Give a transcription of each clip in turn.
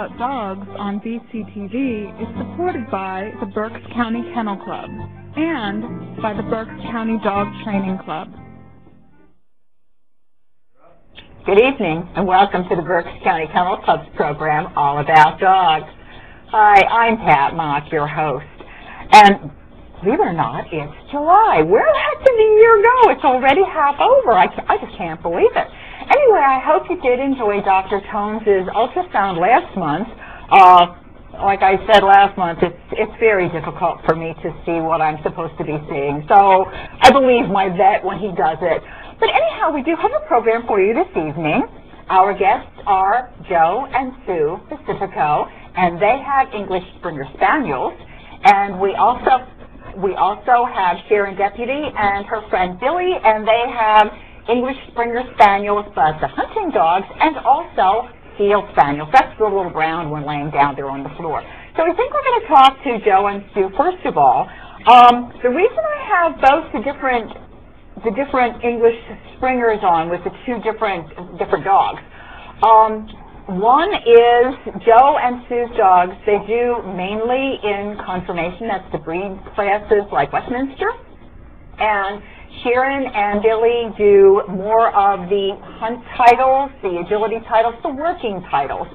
About Dogs on BCTV is supported by the Berks County Kennel Club and by the Berks County Dog Training Club. Good evening and welcome to the Berks County Kennel Club's program, All About Dogs. Hi, I'm Pat Mock, your host. And believe it or not, it's July. Where the heck did the year go? It's already half over. I, I just can't believe it. Anyway, I hope you did enjoy Dr. Tones' ultrasound last month. Uh, like I said last month, it's, it's very difficult for me to see what I'm supposed to be seeing. So I believe my vet when he does it. But anyhow, we do have a program for you this evening. Our guests are Joe and Sue Pacifico, and they have English Springer Spaniels. And we also we also have Sharon Deputy and her friend Billy, and they have English Springer Spaniels, but the hunting dogs, and also Field Spaniels. That's the little brown one laying down there on the floor. So we think we're going to talk to Joe and Sue first of all. Um, the reason I have both the different the different English Springers on with the two different different dogs. Um, one is Joe and Sue's dogs. They do mainly in conformation. That's the breed classes like Westminster. And Sharon and Billy do more of the hunt titles, the agility titles, the working titles.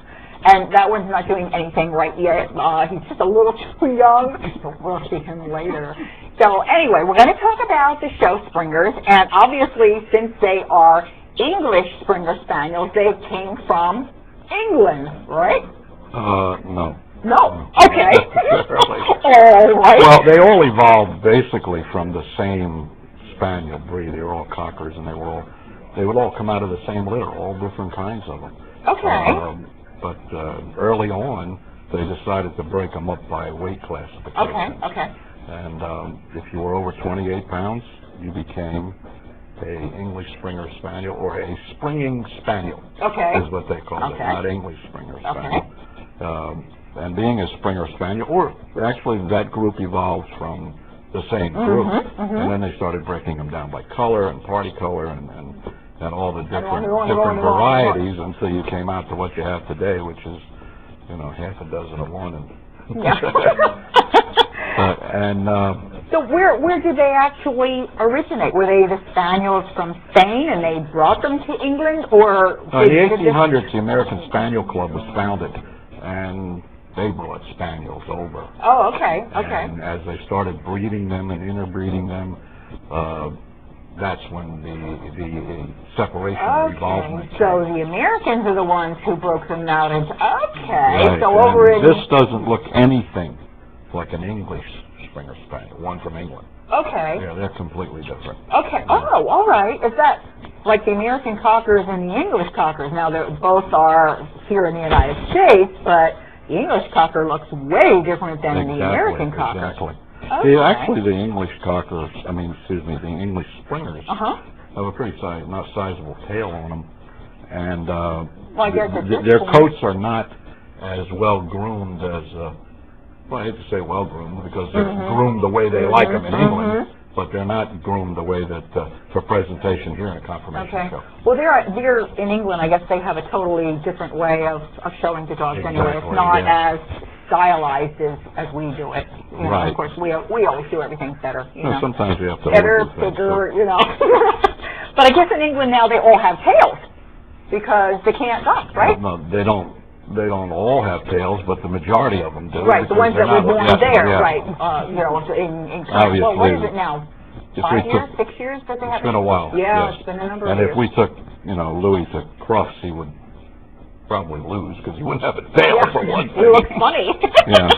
And that one's not doing anything right yet. Uh, he's just a little too young, so we'll see him later. So anyway, we're going to talk about the show Springers, and obviously since they are English Springer Spaniels, they came from England, right? Uh, no. No. Okay. Necessarily. all right. Well, they all evolved basically from the same spaniel breed. They were all cockers, and they were all they would all come out of the same litter, all different kinds of them. okay. Um, but uh, early on, they decided to break them up by weight classification. Okay. Okay. And um, if you were over 28 pounds, you became a English Springer Spaniel or a Springing Spaniel Okay. is what they call it, not English Springer Spaniel. Um, and being a Springer Spaniel, or actually that group evolved from the same group, Mhm, mhm. and then they started breaking them down by color and party color and and, and all the different and on different on and on varieties until you came out to what you have today, which is you know half a dozen of one and Yeah. uh, and uh, so where where did they actually originate? Were they the spaniels from Spain and they brought them to England, or Uh, in the did this- 1800s, the American Spaniel Club was founded, and they brought spaniels over. Oh, okay, okay. And as they started breeding them and interbreeding them, uh, that's when the the separation and Okay, so the Americans are the ones who broke them out into, okay, Right, so and over in, this doesn't look anything like an English Springer Spaniel, one from England. okay, Yeah, they're completely different. okay, oh, all right, is that like the American Cockers and the English Cockers? Now, they both are here in the United States, but the English Cocker looks way different than the American Cocker. Exactly. Okay. The, actually, the English cockers, I mean, excuse me, the English springers Uh-huh, have a pretty size, not sizable tail on them, and uh, Well, I guess th- at th- this their coats are not as well groomed as, uh, well, I hate to say well groomed because they're Mhm. groomed the way they like them in Mhm, England, but they're not groomed the way that uh, for presentation here in a conformation okay. show. Well, they're, they're, in England, I guess they have a totally different way of, of showing the dogs anyway. It's Exactly, not yeah. as stylized as, as we do it. You know, Right. Of course, we, we always do everything better, you So know. sometimes we have to Better, overdo things, bigger, you know. But I guess in England now they all have tails because they can't duck, so- right? No, they don't. They don't all have tails, but the majority of them do. Right, the because ones they're that were not- born yeah, there, yeah. right, uh, you know, in, in, well, what is Obviously. it now? If Five we years, took- six years that they have? It's been a while. Yeah, yes. it's been a number And of if we took, you know, Louis to Crufts, he would probably lose because he wouldn't have a tail for one It thing. looks funny. Yeah.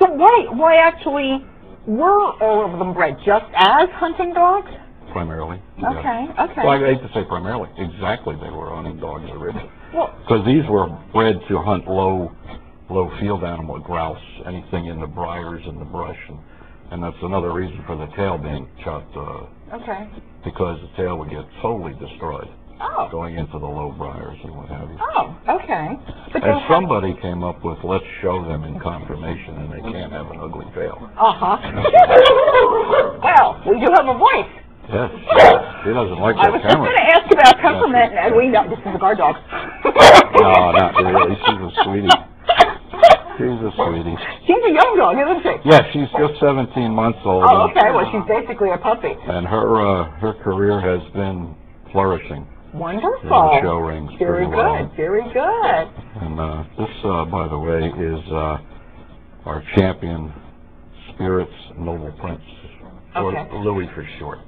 So why, why actually were all of them bred just as hunting dogs? Primarily. Okay, okay. Well, I hate to say primarily. Exactly, they were hunting dogs originally. Well, Because these were bred to hunt low, low field animal, grouse, anything in the briars and the brush, and, and that's another reason for the tail being chopped, uh, okay. because the tail would get totally destroyed Oh, going into the low briars and what have you. oh, okay. But And somebody came up with, let's show them in conformation, and they can't have an ugly tail. Uh-huh. well, we do have a voice. Yes, she doesn't like I that was just camera. gonna ask about temperament, and we know, this is a guard dog. No, not really, she's a sweetie. She's a sweetie. She's a young dog, isn't she? Yeah, she's just seventeen months old. Oh, okay, well, she's basically a puppy. And her, uh, her career has been flourishing Wonderful. the show rings Very pretty well. good, very good. And, uh, this, uh, by the way, is, uh, our champion Spirits Noble Prince, or Okay. Louis for short.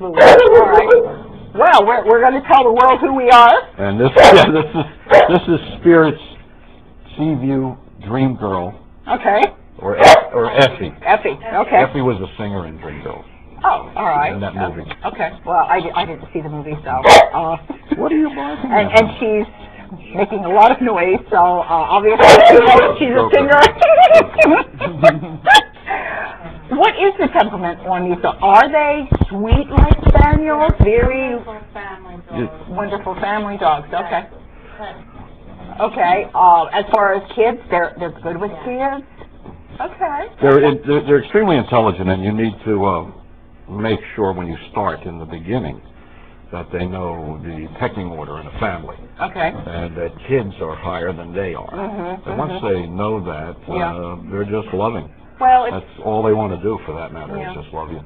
All right. Well, we're, we're gonna tell the world who we are. And this, yeah, this is, this is Spirits Seaview Dream Girl, Okay. or, or Effie. Effie, okay. Effie was a singer in Dream Girls. Oh, all right. In that movie. Okay, well, I, I didn't see the movie, so, uh. What are you barking And, at? and she's making a lot of noise, so, uh, obviously, she's a singer. What is the temperament on these dogs? Are they sweet like spaniels? Very You- wonderful family dogs, okay. Okay, uh, as far as kids, they're, they're good with kids? Okay. They're, in- they're, they're extremely intelligent, and you need to, uh, make sure when you start in the beginning that they know the pecking order in a family, Okay. and that kids are higher than they are. Mm -hmm, And once mhm. they know that, Yeah. uh, they're just loving. Well, it's, That's all they want to do, for that matter, Yeah. is just love you.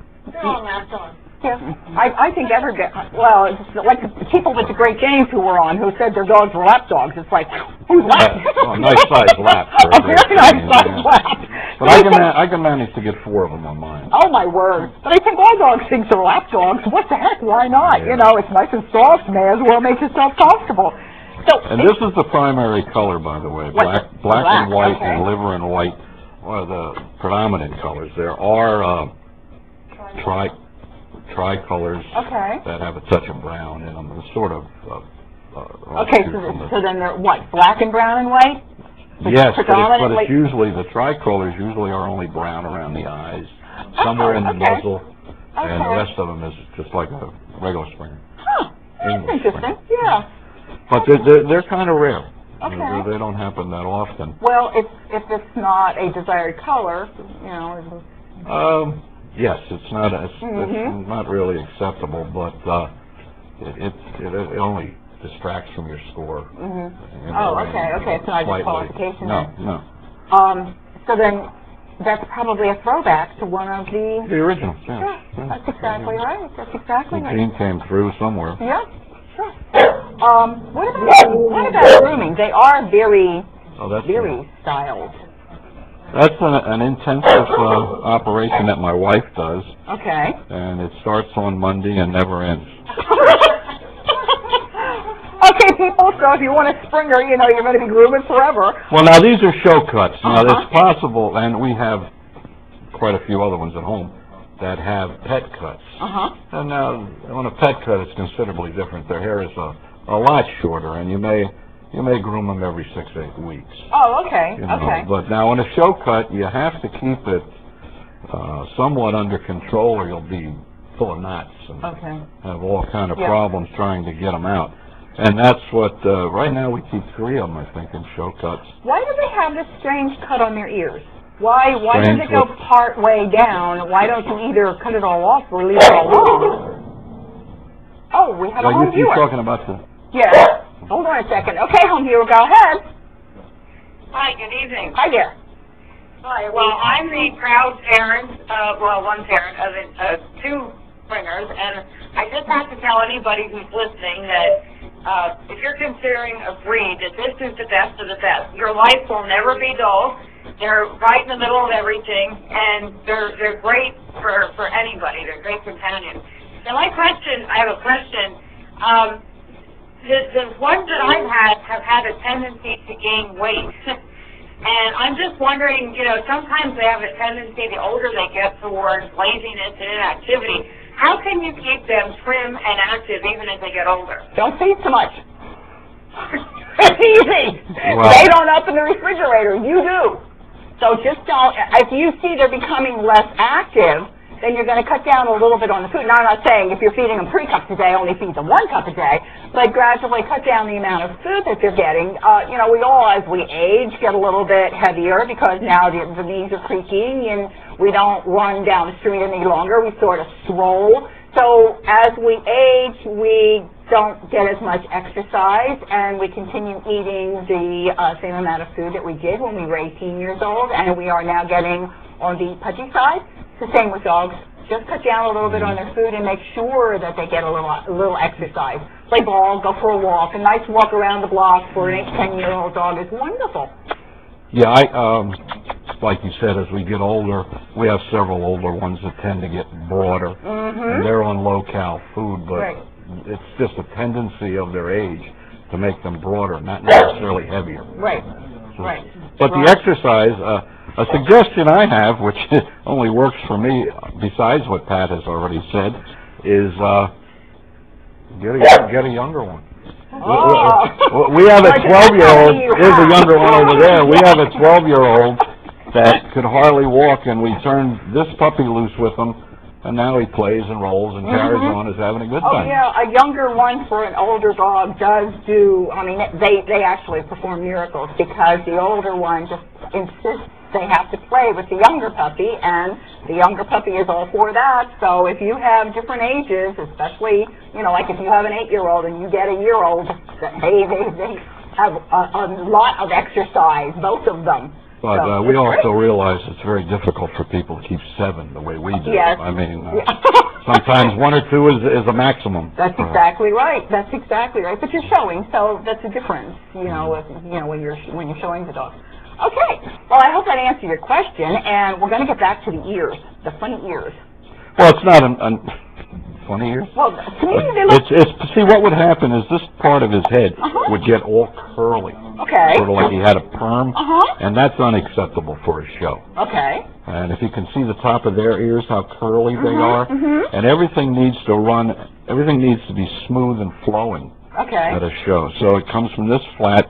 yeah, I, I think every, well, it's like the people with the Great Danes who were on, who said their dogs were lap dogs, it's like, who's lap? Oh, nice sized lap for a A Great very nice Dane, sized yeah. lap. But I can, ma- I can manage to get four of them on mine. Oh, my word. But I think all dogs think they're lap dogs. What the heck? Why not? You know, it's nice and soft. May as well make yourself comfortable. So, And this is the primary color, by the way, What? black, black Black, and white okay. and liver and white are the predominant colors. There are, uh, tri, tricolors okay. that have a touch of brown in them, It's sort of, uh, uh. Okay, so, so then they're what, black and brown and white? Yes, but it's, but predominantly- it's usually, the tricolors usually are only brown around the eyes, somewhere in the okay. muzzle, and the Okay. rest of them is just like a regular Springer. Huh, that's English interesting, yeah. But they're, they're, they're kind of rare. Okay. They- don't happen that often. Well, if, if it's not a desired color, you know, Um, yes, it's not, it's, Mhm. it's not really acceptable, but, uh, it, it, it only distracts from your score. mhm. you Oh, know, okay, okay, it's not a slightly. disqualification No, no. Um, so then, that's probably a throwback to one of the, The original, yeah. yeah, that's exactly right, that's exactly The right. gene came through somewhere. Yeah. Um, what about, what about grooming? They are very, Oh, that's, very styled. that's an, an intensive, uh, operation that my wife does, Okay. and it starts on Monday and never ends. Okay, people, so if you want a Springer, you know, you're gonna be grooming forever. Well, now, these are show cuts. Now, Uh-huh. it's possible, and we have quite a few other ones at home, that have pet cuts. Uh-huh. And now, on a pet cut, it's considerably different. Their hair is a, a lot shorter, and you may, you may groom them every six, eight weeks. Oh, okay, You know, okay. but now on a show cut, you have to keep it, uh, somewhat under control, or you'll be full of knots and Okay. have all kind of Yeah. problems trying to get them out. And that's what, uh, right now we keep three of them, I think, in show cuts. Why do they have this strange cut on their ears? Why, why does Strange it go what? part way down? Why don't you either cut it all off or leave it all long? Oh, we have a Now, home you, you're viewer. talking about the, Yeah. Hold on a second. Okay, home viewer, go ahead. Hi, good evening. Hi there. Hi, well, I'm the proud parent, uh, well, one parent of it, uh, two springers, and I just have to tell anybody who's listening that, uh, if you're considering a breed, that this is the best of the best. Your life will never be dull. They're right in the middle of everything, and they're, they're great for, for anybody. They're great companions. Now, my question, I have a question. Um, the, the ones that I've had have had a tendency to gain weight. and I'm just wondering, you know, sometimes they have a tendency, the older they get, towards laziness and inactivity. How can you keep them trim and active even as they get older? Don't feed so much. It's easy. Well- They don't open the refrigerator. You do. So just don't, if you see they're becoming less active, then you're going to cut down a little bit on the food. Now, I'm not saying if you're feeding them three cups a day, only feed them one cup a day, but gradually cut down the amount of food that they're getting. Uh, you know, we all, as we age, get a little bit heavier because now the, the knees are creaking and we don't run down the street any longer. We sort of stroll. So as we age, we don't get as much exercise, and we continue eating the uh, same amount of food that we did when we were 18 years old, and we are now getting on the pudgy side. It's the same with dogs. Just cut down a little bit on their food and make sure that they get a little a little exercise. Play ball, go for a walk. A nice walk around the block for an 8, 10 year old dog is wonderful. Yeah, I, um, like you said, as we get older, we have several older ones that tend to get broader. And Mm-hmm. they're on low-cal food, but Right. It's just a tendency of their age to make them broader, not necessarily heavier. Right, right. But the Right. exercise, uh, a suggestion I have, which only works for me, besides what Pat has already said, is, uh, get a, get a younger one. Oh. We have a Like a twelve-year-old, there's a younger one over there, we have a twelve-year-old that could hardly walk, and we turned this puppy loose with him, and now he plays and rolls and carries Mhm. on, is having a good Oh time. yeah, a younger one for an older dog does do. I mean, they they actually perform miracles because the older one just insists they have to play with the younger puppy, and the younger puppy is all for that. So if you have different ages, especially you know, like if you have an eight-year-old and you get a year-old, they they they have a, a lot of exercise, both of them. But, uh, we also realize it's very difficult for people to keep seven the way we do. Yes. I mean, uh, sometimes one or two is, is a maximum. That's exactly right. That's exactly right. But you're showing, so that's a difference, you know, if, you know, when you're when you're showing the dog. Okay. Well, I hope that answered your question, and we're going to get back to the ears, the funny ears. Well, it's not an, an, funny. Well, to me, they look It's, it's, see, what would happen is this part of his head Uh-huh. would get all curly, okay. sort of like he had a perm, Uh huh. and that's unacceptable for a show. Okay. And if you can see the top of their ears, how curly they Mhm, are, mhm. and everything needs to run, everything needs to be smooth and flowing Okay. at a show. So it comes from this flat,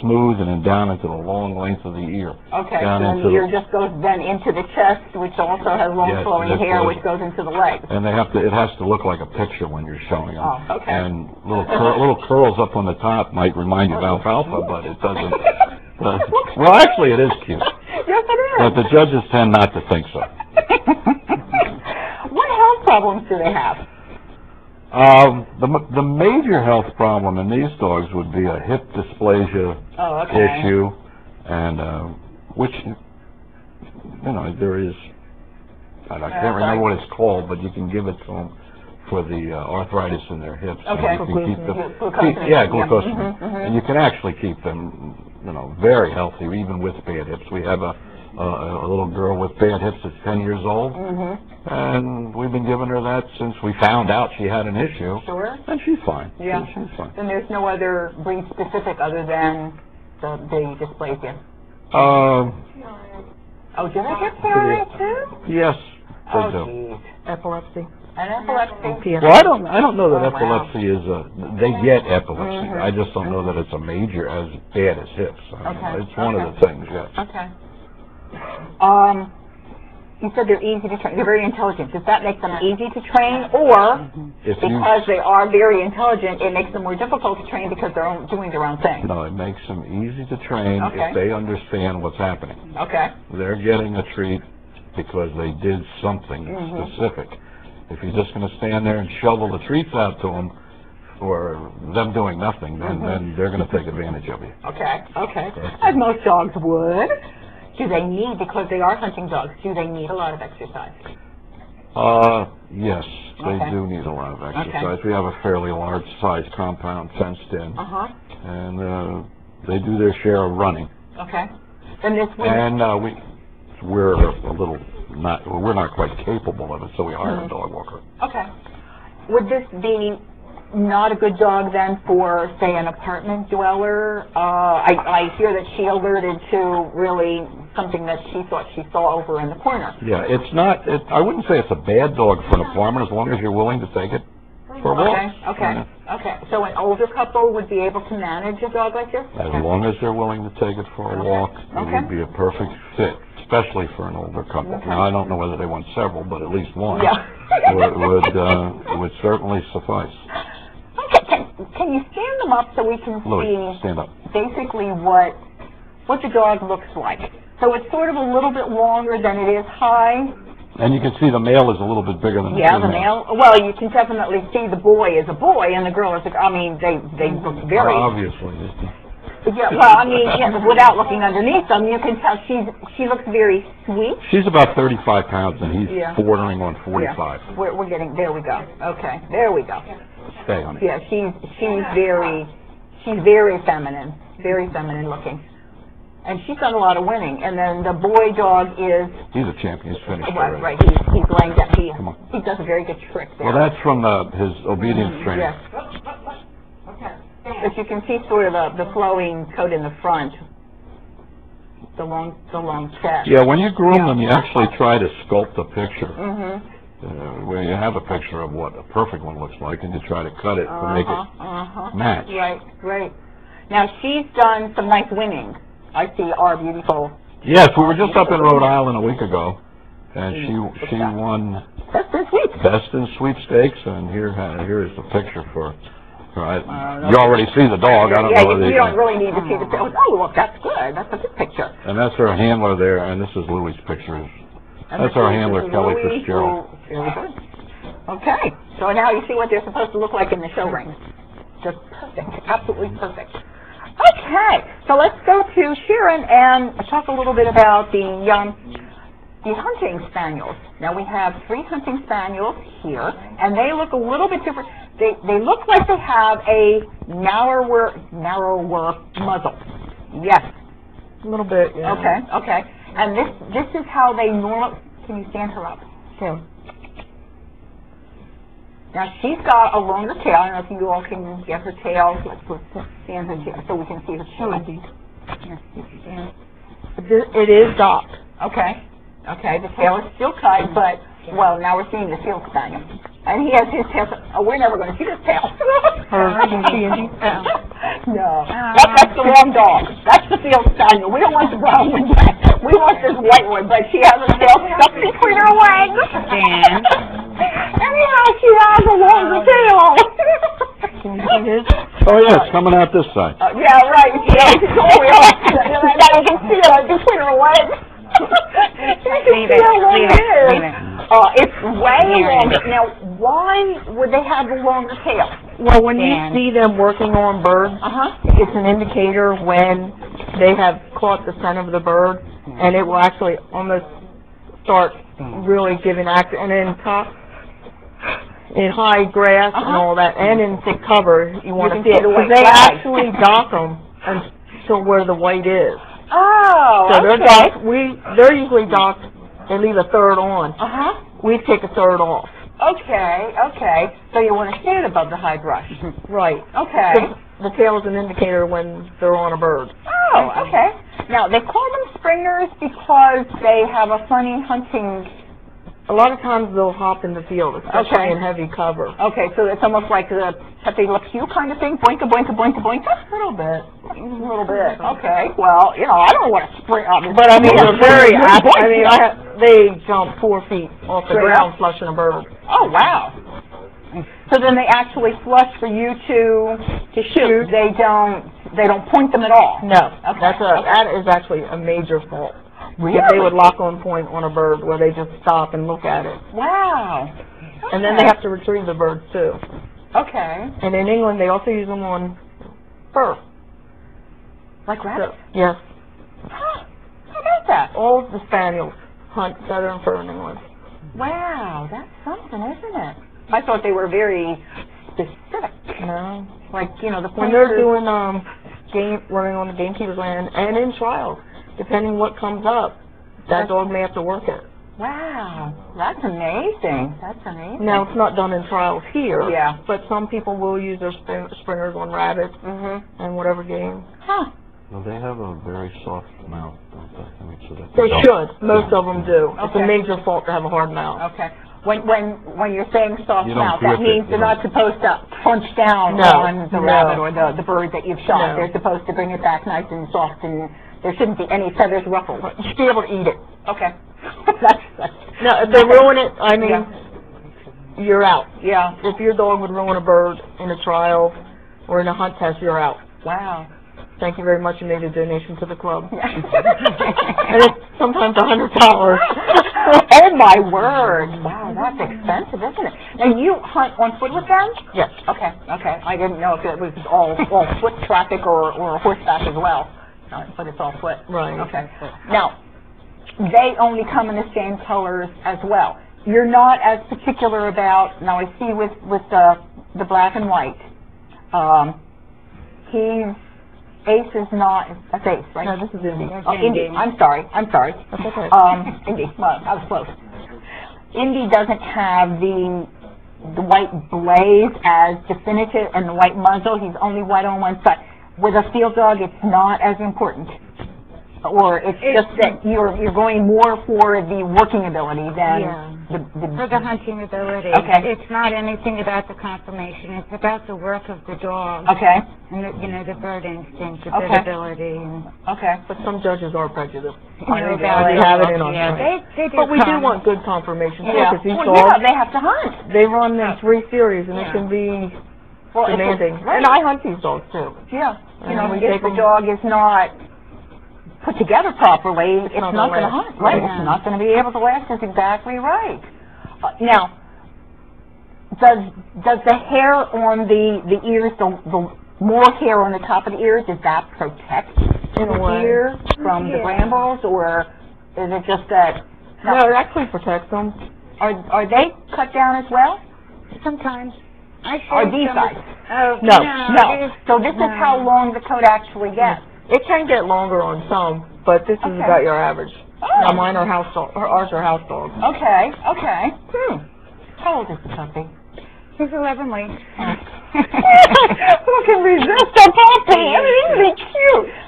smooth, and then down into the long length of the ear. Okay. down So into the ear just goes then into the chest, which also has long Yes, flowing hair, goes- which goes into the legs. And they have to, it has to look like a picture when you're showing them. Oh, okay. And little cur- little curls up on the top might remind you of alfalfa, but it doesn't. Uh, well, actually, it is cute, yes, it is. but the judges tend not to think so. what health problems do they have? Um, the the major health problem in these dogs would be a hip dysplasia Oh, okay. issue, and uh, which you know there is. And I can't remember what it's called, but you can give it to them for the uh, arthritis in their hips. and Okay. you can keep them, keep, glucosamine, yeah, glucosamine. Mhm, mhm. and you can actually keep them, you know, very healthy even with bad hips. We have a a, a little girl with bad hips that's 10 years old, Mm-hmm. and we've been giving her that since we found out she had an issue, Sure. and she's fine. Yeah. She- she's fine. Then there's no other breed specific other than the, the dysplasia. Um, Oh, do they get paranoid too? yes, they Oh, do. jeez. Epilepsy. An epilepsy? Well, I don't, I don't know that Oh, wow. epilepsy is a, they get epilepsy. Mhm. I just don't know that it's a major as bad as hips. I mean, Okay, It's one of the things, yes. Okay. Um, you said they're easy to train. They're very intelligent. Does that make them easy to train, or If you, because they are very intelligent, it makes them more difficult to train because they're own, doing their own thing? no, it makes them easy to train Okay. if they understand what's happening. Okay. They're getting a treat because they did something Mhm. specific. If you're just gonna stand there and shovel the treats out to them for them doing nothing, then, Mhm. then they're gonna take advantage of you. Okay. Okay. As most dogs would. Do they need, because they are hunting dogs, do they need a lot of exercise? Uh, yes, they Okay. do need a lot of exercise. We have a fairly large size compound fenced in, Uh-huh. and, uh, they do their share of running. Okay. Then this And, uh, we, we're a little not, we're not quite capable of it, so we hire Mhm. a dog walker. okay. Would this be not a good dog then for, say, an apartment dweller? Uh, I, I hear that she alerted to really something that she thought she saw over in the corner. Yeah, it's not, it, I wouldn't say it's a bad dog for an apartment as long as you're willing to take it for a walk. Okay, okay, okay. So an older couple would be able to manage a dog like this? As Okay. long as they're willing to take it for a Okay, walk, it okay. would be a perfect fit, especially for an older couple. Now, I don't know whether they want several, but at least one Yeah. would, would, uh, would certainly suffice. Okay, can, can you stand them up so we can Louis, see stand up. basically what, what the dog looks like? So it's sort of a little bit longer than it is high, And you can see the male is a little bit bigger than the Yeah, the male, well, you can definitely see the boy is a boy and the girl is a, I mean, they, they look very, Obviously. yeah, well, I mean, yeah, without looking underneath them, you can tell she's, she looks very sweet. She's about thirty-five pounds and he's Yeah. bordering on Yeah. forty-five. We're, we're getting, there we go. Okay, there we go. Stay on it. Yeah, she's, she's very, she's very feminine, very feminine looking. And she's done a lot of winning. And then the boy dog is, He's a champion. He's finished right, already. right, he's, he's laying down, he, Come on. he does a very good trick there. Well, that's from the, his obedience training. Yes. But you can see sort of the, the flowing coat in the front, the long, the long chest. Yeah, when you groom them, you actually try to sculpt a picture, Mm-hmm. uh, where you have a picture of what a perfect one looks like, and you try to cut it to make Uh-huh, it uh-huh. match. Right, right. Now, she's done some nice winning. I see our beautiful, Yes, we were just up in Rhode Island a week ago, and she, she won that's this week. best in sweepstakes, and here, uh, here is the picture for, Uh, you already see the dog, I don't Yeah, know you, whether you you don't really need to see the, dog. oh, look, that's good. That's a good picture. And that's her handler there, and this is Louis' picture. That's our handler, Kelly Louise, Fitzgerald. who- Okay, so now you see what they're supposed to look like in the show ring. Just perfect, absolutely perfect. Okay, so let's go to Sharon and talk a little bit about the, um, the hunting spaniels. Now, we have three hunting spaniels here, and they look a little bit different. They, they look like they have a narrower, narrower muzzle. Yes, A little bit, yeah. Okay, okay. And this, this is how they normal, can you stand her up? Yeah. Now, she's got a longer tail, I don't know if you all can get her tail, let's put, stand her tail, so we can see her tail. It is docked. Okay, okay, the tail is still cut, but, well, now we're seeing the field spaniel. And he has his tail, oh, we're never gonna see this tail. Her T and D. No, that, that's the wrong dog. That's the field spaniel. We don't want the brown one. We want this white one, but she has a tail stuck between her legs. Dan. Anyhow, she has a longer tail. Can you see his? Oh, yeah, it's coming out this side. Uh, yeah, right. Yeah, oh, yeah. Now you can see it between her legs. You can Leave see it, how long leave it it, is. leave it. Uh, it's way Here longer. Now, why would they have the longer tail? Well, when you see them working on birds, Uh-huh. it's an indicator when they have caught the scent of the bird, and it will actually almost start really giving action. and in top, in high grass and Uh-huh. all that, and in thick cover, you want to can see see it, the because white they flag. actually dock them until where the white is. Oh, So they're okay. docked, we, they're usually docked, they leave a third on. Uh-huh. We take a third off. Okay, okay. So you want to stand above the high brush. Right. Okay. The, the tail is an indicator when they're on a bird. Oh, okay. Now, they call them springers because they have a funny hunting... A lot of times they'll hop in the field, especially Okay. in heavy cover. Okay, so it's almost like the Pepe Le Pew kind of thing? Boinka, boinka, boinka, boinka? A little bit. A little bit. Okay, well, you know, I don't what a spring... I But I mean, they're very, Boinka. I mean, I have, they jump four feet off the Straight ground flushing a bird. Oh, wow. So then they actually flush for you to, to shoot. They don't, they don't point them at all? No, Okay. that's a, that is actually a major fault. Really? If they would lock on point on a bird where they just stop and look at it. Wow. And then they have to retrieve the birds too. Okay. And in England, they also use them on fur. Like So, rabbits? yes, Huh. How about that? all the spaniels hunt feather and fur in England. Wow, that's something, isn't it? I thought they were very specific. No. Like, you know, the When they're doing, um, game, running on the gamekeeper's land and in trials, depending what comes up, that dog may have to work it. Wow, that's amazing. That's amazing. Now, it's not done in trials here. Yeah. But some people will use their spring, springers on rabbits Mhm. and whatever game. Huh. Well, they have a very soft mouth, don't they? I mean, so that They don't- should. Most of them do. It's a major fault to have a hard mouth. Okay. When when when you're saying soft You mouth, that grip it, means they're don't- not supposed to punch down No, on the no. rabbit or the the bird that you've shot. No. They're supposed to bring it back nice and soft, and there shouldn't be any feathers ruffled. You should be able to eat it. Okay. that's, that's Now, if they ruin it, I mean, you're out. yeah. If your dog would ruin a bird in a trial or in a hunt test, you're out. Wow. Thank you very much. You made a donation to the club. Yeah. and it's sometimes a hundred dollars. Oh, my word. Wow, that's expensive, isn't it? And you hunt on foot with them? Yes. Okay, okay. I didn't know if it was all, all foot traffic or, or horseback as well. But it's all foot. Right. Okay. Now, they only come in the same colors as well. You're not as particular about, now I see with, with the, the black and white, um, he's, Ace is not, that's Ace, right? No, this is Indy. Oh, Indy, I'm sorry, I'm sorry. That's okay. Um, Indy, well, I was close. Indy doesn't have the, the white blaze as definitive and the white muzzle, he's only white on one side. With a field dog, it's not as important. Or it's just that you're, you're going more for the working ability than Yeah. the, the. For the hunting ability. Okay. It's not anything about the conformation, it's about the work of the dog. Okay, And the, you know, the bird instinct, the Okay. bird ability, and, okay. But some judges are prejudiced. you know, They about already have it in on Yeah, them. they, they do But we do come. want good conformation, too, Yeah, because these well, yeah, dogs, they have to hunt. they run in three series, and it Yeah. can be Well, if it's- demanding. right. And I hunt these dogs, too. Yeah, you And know, if the the 'em- dog is not put together properly, it's not not gonna gonna hunt, right? Yeah. It's not gonna be able to last, that's exactly right. Uh, Now, does, does the hair on the, the ears, the, the more hair on the top of the ears, does that protect In the way. ear from the brambles, or is it just that, No, it actually protects them. are, are they cut down as well? Sometimes. I Are these some- guys? Oh, No, No, so this is how long the coat actually gets. It can get longer on some, but this is Okay. about your average. Oh. Now, mine are house dogs, or ours are house dogs. Okay, okay. Hmm. How old is the puppy? He's 11 weeks. Who can resist a puppy? I mean, isn't he cute?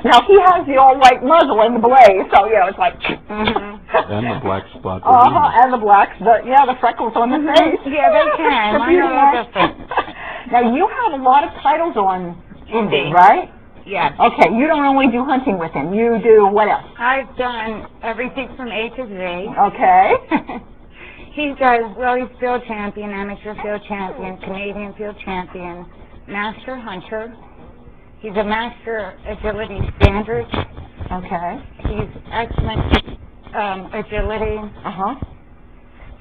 Now, he has the all-white muzzle and the blaze, so, you know, it's like... Mhm. And the black spot. Uh-huh, and the blacks, the, yeah, the freckles on the face. Yeah, they can. The Mine are all beauty different. Now, you have a lot of titles on Indy, right? Yes. Okay, you don't only do hunting with him, you do what else? I've done everything from A to Z. Okay. He does Willie's field champion, amateur field champion, Canadian field champion, master hunter. He's a master agility standard. Okay. He's excellent um, agility Uh-huh.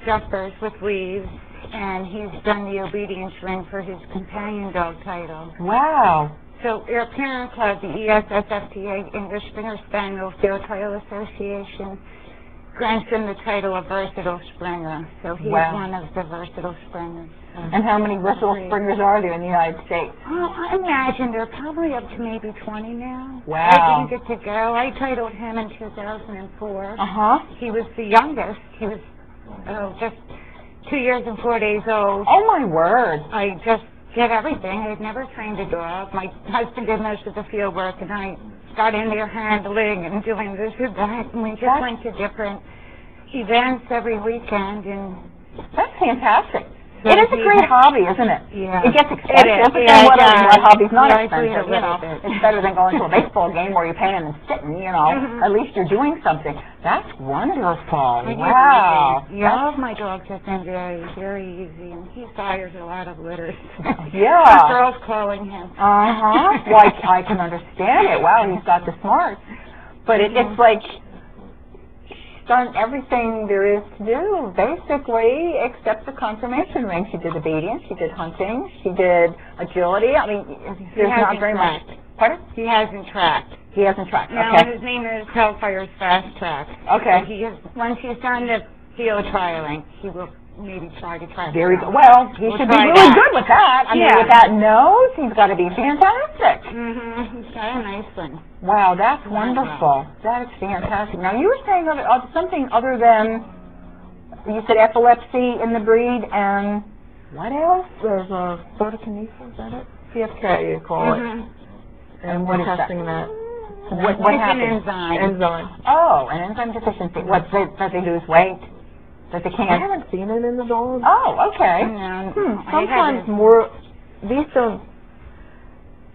jumpers with weaves, and he's done the obedience ring for his companion dog title. Wow. So our parent club, the ESSFTA English Springer Spaniel Field Trial Association, grants him the title of versatile springer. So he's Wow. one of the versatile springers. And how many versatile springers are there in the United States? Oh, I imagine they're probably up to maybe 20 now. Wow. I didn't get to go. I titled him in 2004. Uh-huh. He was the youngest. He was oh, just two years and four days old. Oh, my word. I just did everything. I'd never trained a dog. My husband did most of the field work, and I got in there handling and doing this and that, and we just That's- went to different events every weekend, and That's fantastic. It is a great hobby, isn't it? Yeah. It gets expensive, but Yeah, then what, what hobby's not Yeah, expensive, you know? It's better than going to a baseball game where you're paying and sitting, you know? Mhm. At least you're doing something. That's wonderful. I Wow. Yeah, all of my dogs have been very, very easy, and he fires a lot of litters. Yeah. The Girls calling him. Uh-huh. Well, I, I can understand it. Wow, he's got the smarts. But it, it's like she's done everything there is to do, basically, except the conformation ring. She did obedience, she did hunting, she did agility. I mean, there's not very much. tracked. Pardon? He hasn't tracked. He hasn't tracked. No, Okay. his name is Hellfire's Fast Track. Okay. So he is, once he's done the field trialing, he will maybe try to try. Very it good. Well, he We'll should be really that. good with that. I mean, with that nose, he's got to be fantastic. Mm-hmm. He's got a nice one. Wow, that's wonderful. That is fantastic. Now, you were saying other, uh, something other than, you said epilepsy in the breed and what else? There's a photokinesis, is that it? PFK, you call it. Mhm. And what we're is that? testing that. What, what It's an enzyme. Enzyme. Oh, an enzyme deficiency. What, they, that they lose weight? That they I can't? haven't seen it in the dog. Oh, okay. No, Hmm, sometimes more, these don't,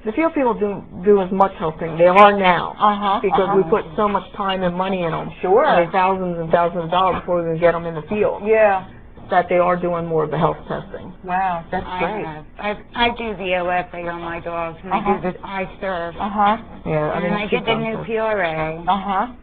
the field people do, do as much helping. They are now. Uh-huh. Because we uh-huh. put so much time and money in them. Sure. I mean, thousands and thousands of dollars before we can get them in the field. Yeah. That they are doing more of the health testing. Wow, that's I great. have. I, I do the OFA on my dogs, and Uh-huh. I do the I CERF, Uh-huh. Yeah, I and mean, I keep did the new for- PRA. Uh-huh.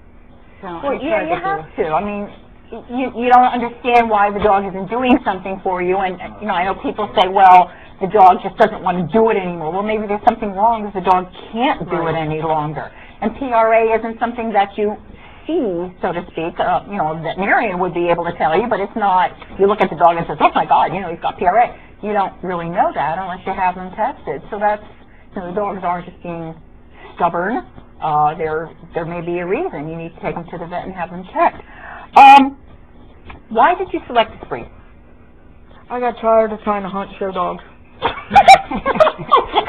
So Well, I yeah, you have to. I mean, you, you don't understand why the dog isn't doing something for you, and, you know, I know people say, well, the dog just doesn't want to do it anymore. Well, maybe there's something wrong because the dog can't do it any longer. And PRA isn't something that you see, so to speak, uh, you know, a veterinarian would be able to tell you, but it's not, you look at the dog and says, oh my God, you know, he's got PRA. You don't really know that unless you have them tested. So that's, you know, the dogs aren't just being stubborn. Uh, there, there may be a reason. You need to take them to the vet and have them checked. Um, why did you select this breed? I got tired of trying to hunt show dogs.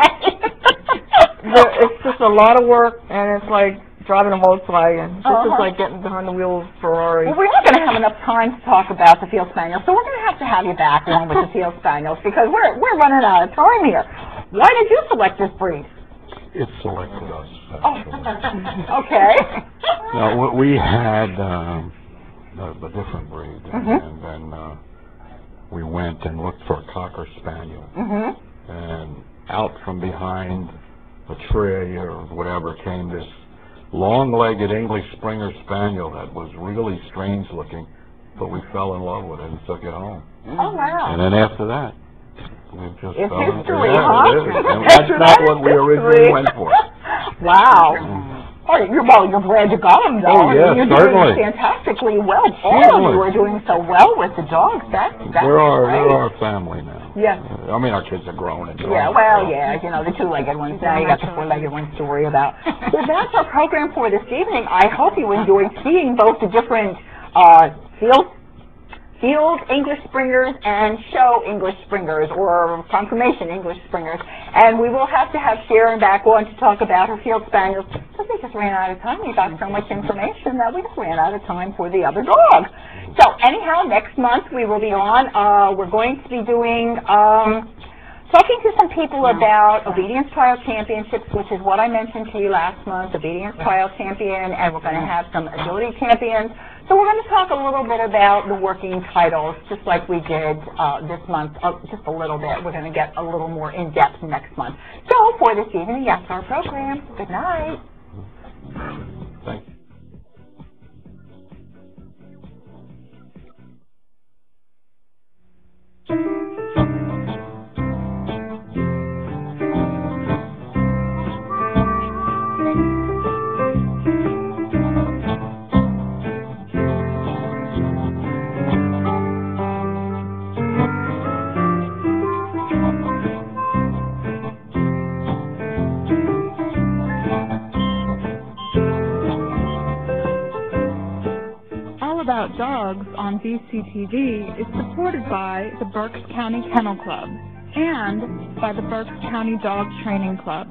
There- It's just a lot of work, and it's like driving a Volkswagen. This Uh-huh. is like getting behind the wheel of a Ferrari. Well, we're not going to have enough time to talk about the Field Spaniels, so we're going to have to have you back along with the Field Spaniels because we're we're running out of time here. Why did you select this breed? It selected us, Oh, okay. No, we- we had, um, a, a different breed, Mhm. and then, uh, we went and looked for a Cocker Spaniel, Mhm. and out from behind a tree or whatever came this long-legged English Springer Spaniel that was really strange looking, but we fell in love with it and took it home. Oh wow. And then after that, we just It's fell into history, yeah, huh? it is. And that's not what we originally went for. Wow. Oh, you're, well, you're glad you got them, though. Oh, yeah, you're certainly. doing fantastically well. All of you are doing so well with the dogs. That's that's They're our, great. they're our family now. Yeah. Uh, I mean, our kids are grown and grown. Yeah, well, yeah, you know, the two-legged ones, now you got the four-legged ones to worry about. So that's our program for this evening. I hope you enjoyed seeing both the different, uh, field, field English Springers and show English Springers, or conformation English Springers. And we will have to have Sharon back on to talk about her Field Spaniels, because we just ran out of time. We got so much information that we just ran out of time for the other dog. So anyhow, next month we will be on, uh, we're going to be doing, um, talking to some people about Obedience Trial Championships, which is what I mentioned to you last month, Obedience Trial Champion, and we're going to have some Agility Champions. So we're going to talk a little bit about the working titles, just like we did uh, this month, uh, just a little bit. We're going to get a little more in-depth next month. So for this evening, that's our program. Good night. BCTV is supported by the Berks County Kennel Club and by the Berks County Dog Training Club.